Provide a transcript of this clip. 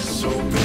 so bad.